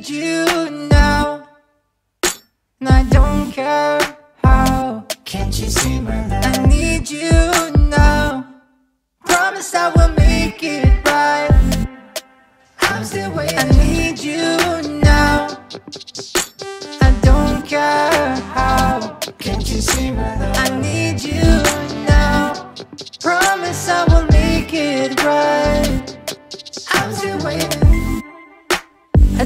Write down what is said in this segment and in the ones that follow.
need you now. And I don't care how. Can't you see my love? I need you now. Promise I will make it right. I'm still waiting. I need you now. I don't care how. Can't you see my love? I need you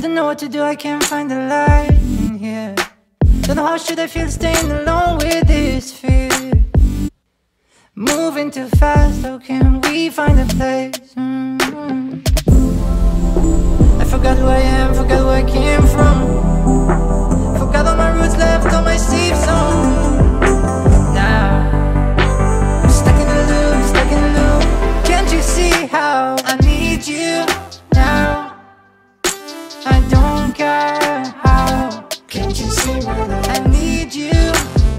what to do, I can't find the light in here. Don't know how should I feel staying alone with this fear. Moving too fast, how can we find a place? Mm-hmm. How. Can't you see my love? I need you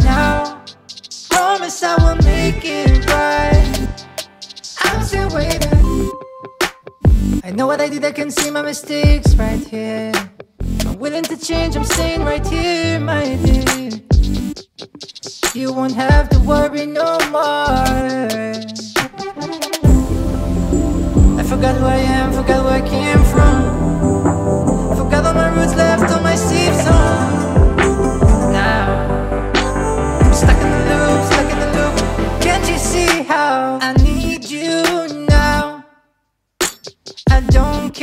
now. Promise I will make it right. I'm still waiting. I know what I did, I can see my mistakes right here. I'm willing to change, I'm staying right here, my dear. You won't have to worry no more. I forgot who I am, forgot where I came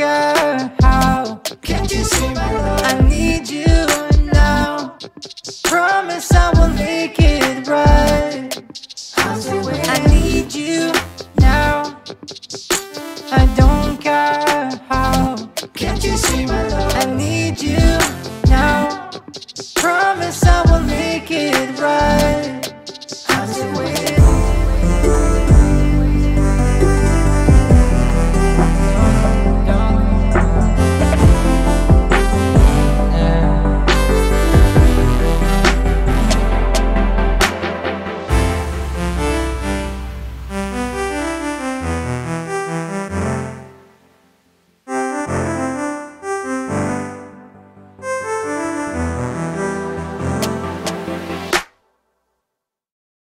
again.